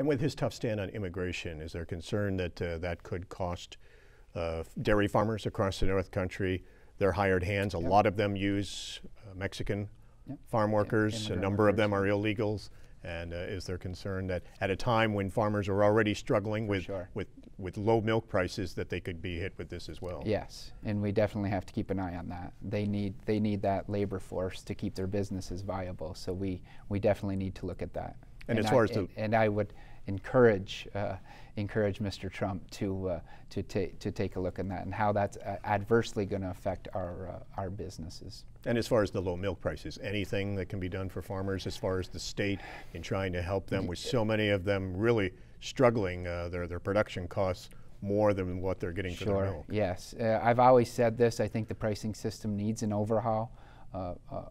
And with his tough stand on immigration, is there concern that uh, that could cost uh, dairy farmers across the North Country their hired hands? A Yep. lot of them use uh, Mexican Yep. farm workers. A immigrant number of them are illegals. And uh, is there concern that at a time when farmers are already struggling with, sure. with, with low milk prices, that they could be hit with this as well? Yes, and we definitely have to keep an eye on that. They need they need that labor force to keep their businesses viable. So we we definitely need to look at that. And as I, far as the- and, and I would encourage uh, encourage Mr. Trump to uh, to take to take a look at that and how that's uh, adversely going to affect our uh, our businesses. And as far as the low milk prices, anything that can be done for farmers as far as the state in trying to help them with so many of them really struggling, uh, their, their production costs more than what they're getting for their Sure. milk? Yes, uh, I've always said this. I think the pricing system needs an overhaul uh, uh,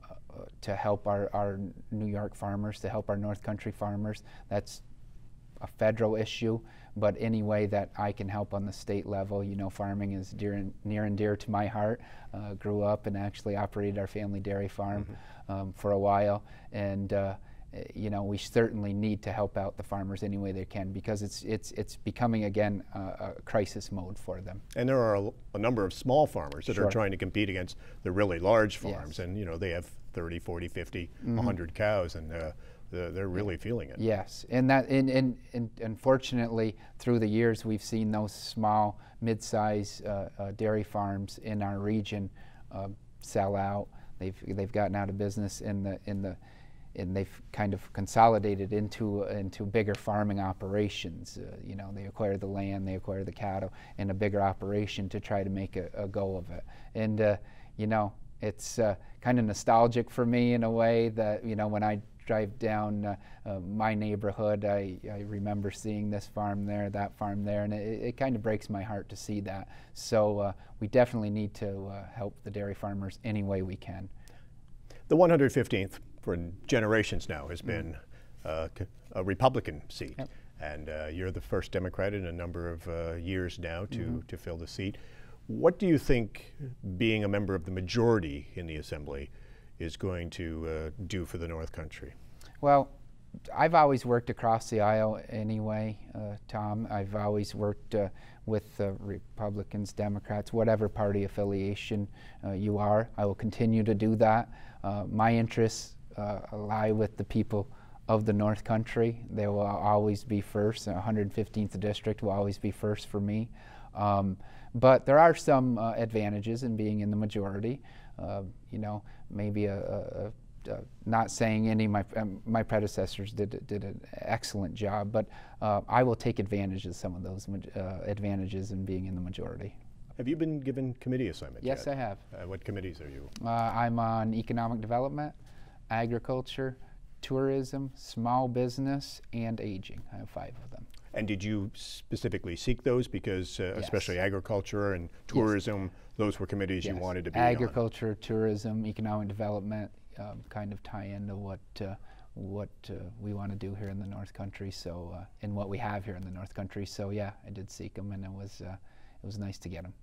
to help our, our New York farmers, to help our North Country farmers. That's a federal issue, but any way that I can help on the state level, you know, farming is dear and, near and dear to my heart. Uh, grew up and actually operated our family dairy farm um, for a while, and uh, you know, we certainly need to help out the farmers any way they can because it's it's it's becoming again uh, a crisis mode for them. And there are a, a number of small farmers that are trying to compete against the really large farms. Yes. Mm-hmm. And, you know, they have 30, 40, 50, 100 cows, and uh, they're, really feeling it. Yes, and that and, and, and unfortunately, through the years, we've seen those small, mid-size uh, uh, dairy farms in our region uh, sell out. They've they've gotten out of business in the in the and they've kind of consolidated into into bigger farming operations. Uh, you know, they acquire the land, they acquire the cattle, in a bigger operation to try to make a, a go of it. And uh, you know, it's uh, kind of nostalgic for me in a way that you know when I drive down uh, uh, my neighborhood, I, I remember seeing this farm there, that farm there, and it, it kind of breaks my heart to see that. So uh, we definitely need to uh, help the dairy farmers any way we can. The 115th for generations now has Mm-hmm. been uh, c- a Republican seat. Yep. And uh, you're the first Democrat in a number of uh, years now to, Mm-hmm. to fill the seat. What do you think being a member of the majority in the Assembly is going to uh, do for the North Country? Well, I've always worked across the aisle anyway, uh, Thom. I've always worked uh, with uh, Republicans, Democrats, whatever party affiliation uh, you are. I will continue to do that. Uh, my interests uh, lie with the people of the North Country. They will always be first. The 115th district will always be first for me. Um, but there are some advantages in being in the majority. Uh, you know, maybe a, a, uh, not saying any of my um, my predecessors did did an excellent job, but uh, I will take advantage of some of those uh, advantages in being in the majority. Have you been given committee assignments Yes, yet? I have. Uh, what committees are you? Uh, I'm on economic development, agriculture, tourism, small business, and aging. I have five of them. And did you specifically seek those because, uh, Yes. especially agriculture and tourism, those were committees you wanted to be on? agriculture, tourism, economic development, um, kind of tie into what uh, what uh, we want to do here in the North Country. So, uh, and what we have here in the North Country. So, yeah, I did seek them, and it was uh, it was nice to get them.